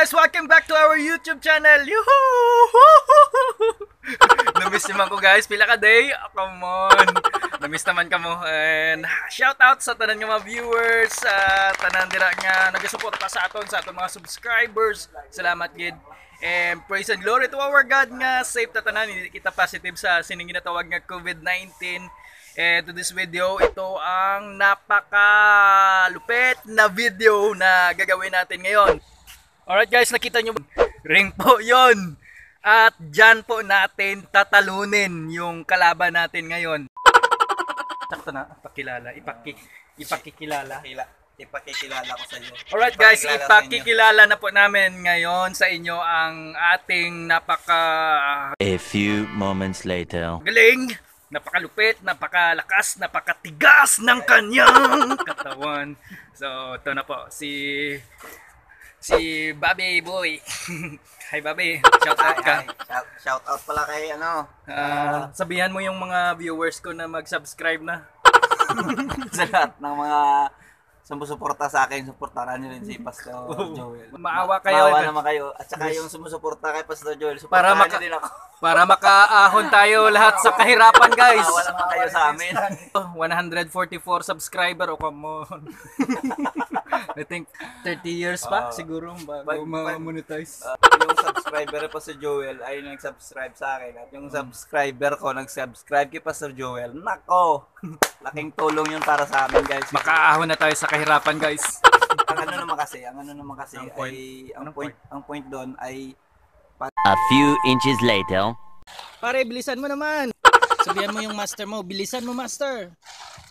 guys, welcome back to our YouTube channel. Yuhuu! Namiss naman ko guys, pila ka day. Oh, come on. Namiss naman ka mo. And shout out sa tanan nga mga viewers, sa tanan dira nga nagasuporta sa aton sa aton mga subscribers. Salamat gid. And praise and glory to our God nga safe ta tanan, hindi kita positive sa sining ginatawag nga COVID-19. And to this video, ito ang napaka lupit na video na gagawin natin ngayon. Alright guys, nakita nyo ring po yon At dyan po natin tatalunin yung kalaban natin ngayon. Sakto na, ipakilala, ipaki, ipakikilala. Kila, ipakikilala ko sa iyo. Alright guys, inyo. ipakikilala na po namin ngayon sa inyo ang ating napaka A few moments later. galing, napakalupit, napakalakas, napakatigas ng kanyang katawan. So, ito na po, si si Bobby Boy. Hi Bobby, shout out ka. Shout, shout out pala kay ano, Ah, sabihan mo yung mga viewers ko na mag-subscribe na. sa lahat ng mga sumusuporta sa akin, suportahan niyo rin si Pastor Joel. Maawa kayo. Maawa naman kayo. At saka yung sumusuporta kay Pastor Joel, Para suportahan maka- niyo din ako. Para makaahon tayo lahat sa kahirapan, guys. Maawa naman kayo sa amin. Oh, 144 subscriber, oh come on. I think 30 years pa Ah. siguro bago ma-monetize. Uh, yung subscriber pa si Joel ay nag-subscribe sa akin at yung subscriber ko nag-subscribe kay Pastor Joel. Nako! Laking tulong yun para sa amin, guys. Makaahon na tayo sa kahirapan, guys. ang ano naman kasi, ang ano naman kasi Ang point. ay ang Anong point, ang point doon ay A few inches later. Pare, bilisan mo naman. Sabihan mo yung master mo. Bilisan mo, master.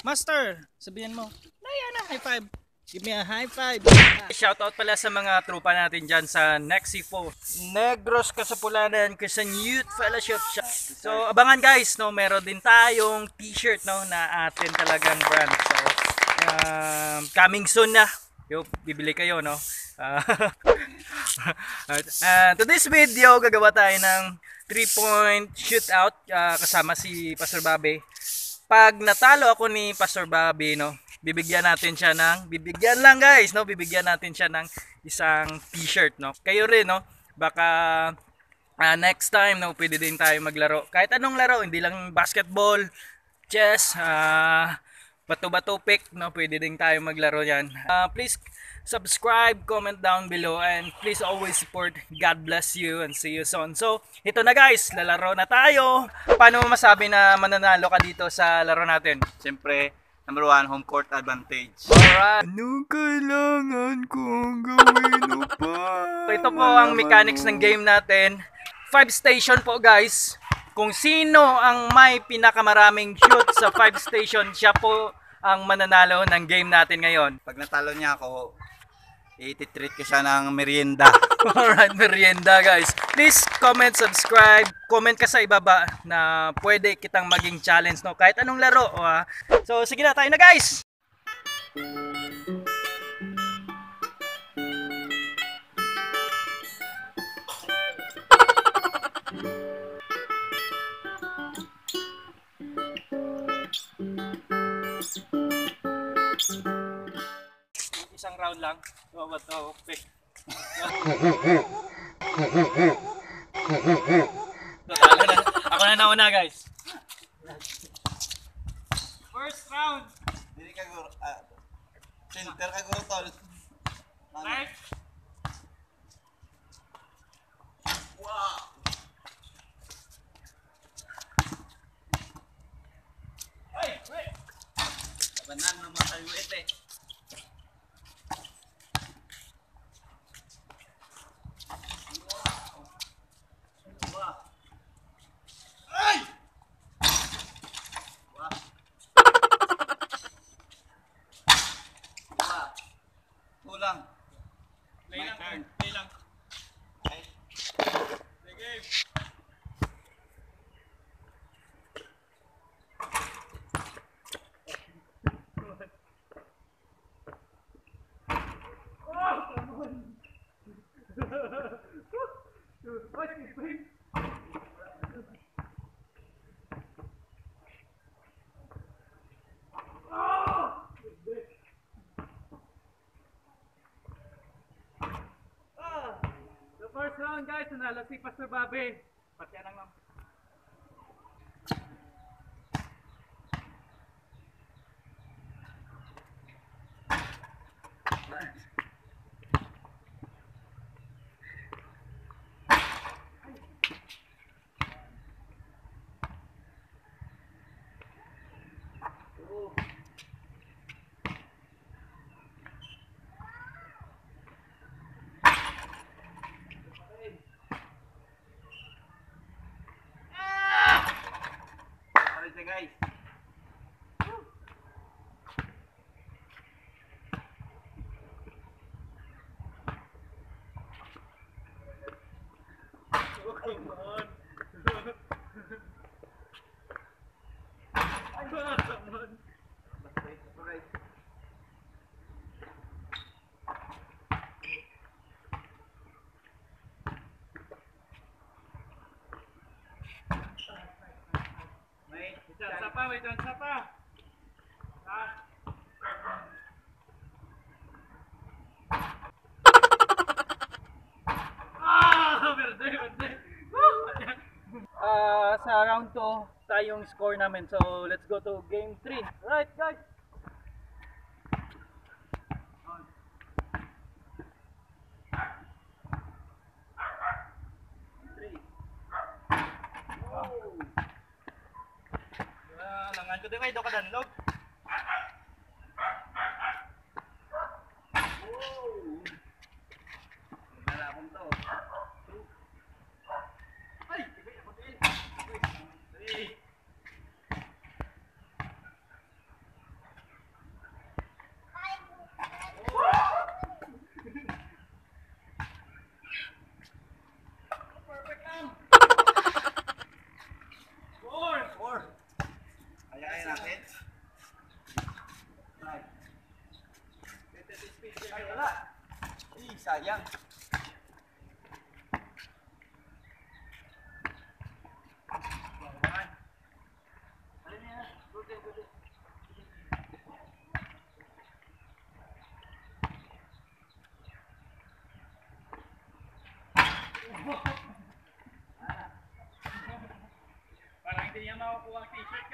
Master! Sabihan mo. Diana, high five. Give me a high five. Shoutout pala sa mga trupa natin dyan sa Nexipo. Negros Kasapulanan Christian Youth Fellowship. So, abangan guys, no, meron din tayong t-shirt no, na atin talagang brand. So, um, coming soon na. Yo, bibili kayo, no? Ah, Alright. Ah, to this video, gagawa tayo ng 3-point shootout ah, kasama si Pastor Bobby. Pag natalo ako ni Pastor Bobby, no, bibigyan natin siya ng, bibigyan lang guys, no, bibigyan natin siya ng isang t-shirt, no. Kayo rin, no, baka ah, next time, no, pwede din tayo maglaro. Kahit anong laro, hindi lang basketball, chess, ah, bato-bato pick, no, pwede din tayo maglaro yan. Ah, please subscribe, comment down below, and please always support. God bless you and see you soon. So, ito na guys, lalaro na tayo. Paano mo masabi na mananalo ka dito sa laro natin? siyempre number one, home court advantage. Alright. Anong kailangan kong gawin upang... So, ito po ang mechanics ng game natin. Five station po guys. Kung sino ang may pinakamaraming shoot sa five station, siya po ang mananalo ng game natin ngayon. Pag natalo niya ako, i-treat ko siya ng merienda. Alright, merienda guys. Please comment, subscribe. Comment ka sa ibaba na pwede kitang maging challenge no kahit anong laro. o, ah. So sige na tayo na guys. Isang round lang. Oh, what oh. Talo na. Ako na nauna guys. First round. Hindi ka guro, ah, center ka guro tol. Ano? Right. Wow! Ay, wait. Labanan naman tayo ito eh. Ay! Wow. Wow. Kulang. Play My lang, turn. play lang. Ay. Play game. Ah! Round guys, nanalo si Pastor Bobby. Patya lang lang. Ano siya guys? Oh, come on. Ay, come on. Basta ito guys. May Wait, sa pa, pa. Ha? Ah, verde, verde. Ah, sa round 2, tayong score namin. So, let's go to game 3. Right, guys. Langan ko din kayo, do ka danlog. Sayang. Parang hindi niya makukuha ang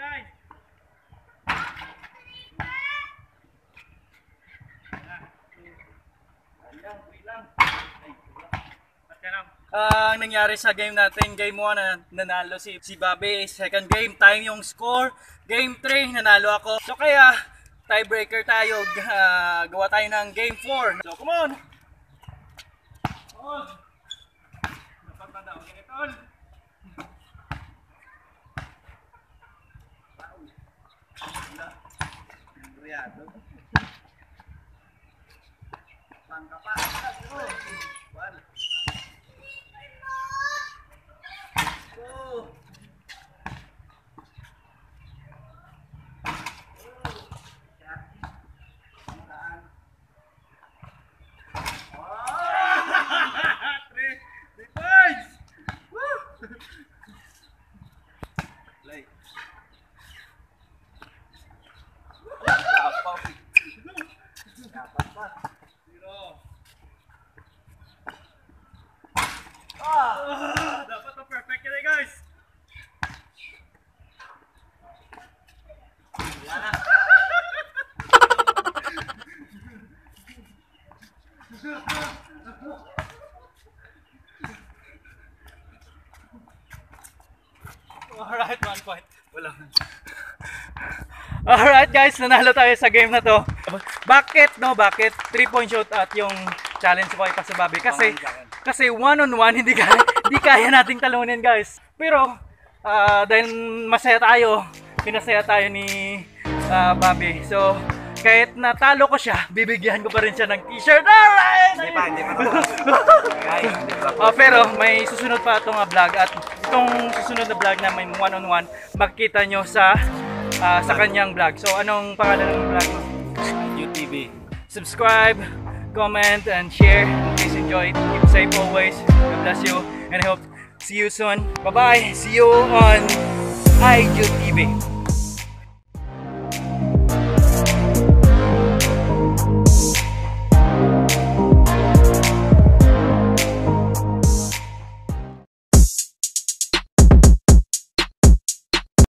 Ah, ang nangyari sa game natin, game 1 na nanalo si si Bobby, second game time yung score, game 3 nanalo ako. So kaya tiebreaker tayo, ah, gawa tayo ng game 4. So come on. On. Dapat na daw ganito. Wala. Embriado. 那个吧 Alright, one point. Wala. Alright guys, nanalo tayo sa game na to. Bakit no? Bakit 3 point shot at yung challenge ko kay Pasababi? Kasi kasi one on one hindi kaya hindi kaya nating talunin guys. Pero ah, dahil masaya tayo, pinasaya tayo ni ah, Bobby. So kahit natalo ko siya, bibigyan ko pa rin siya ng t-shirt. Alright! Hindi pa, hindi pa. Oh, pero may susunod pa itong ah, vlog at itong susunod na vlog na may one-on-one makikita nyo sa ah, sa kanyang vlog. So anong pangalan ng vlog mo? UTV. Subscribe, comment, and share. Please enjoy it. Keep safe always. God bless you and I hope see you soon. Bye-bye. See you on IGTV.